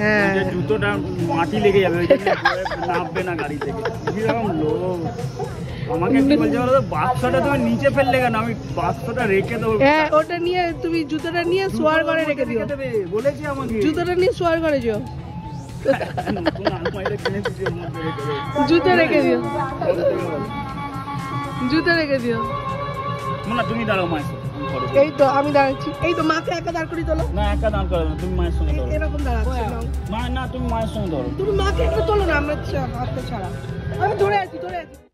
হ্যাঁ। জুতোটা মাটি লেগে যাবে নামবে না গাড়ি থেকে। কীরকম লোক আমাকে কি বলছে বলো বাক্সটা তুমি নিচে ফেললে কেন? আমি বাক্সটা রেখে দেবো। হ্যাঁ ওটা নিয়ে তুমি জুতোটা নিয়ে শোয়ার ঘরে রেখে দিও। বলেছি আমাকে। জুতোটা নিয়ে শোয়ার ঘরে যাও। জুতো রেখে দিও। জুতো রেখে দিও। না তুমি দাঁড়াও মায়ের এই তো আমি দাঁড়াচ্ছি। এই তো মাকে একা দাঁড় করি তোলো। না একা দাঁড় করাবে না, তুমি মায়ের সঙ্গে ধরো এরকম দাঁড়াচ্ছি মা না তুমি মায়ের সঙ্গে ধরো তুমি মাকে একটু তোলো না আমরা হাতটা ছাড়া। আমি ধরে আছি ধরে আছি।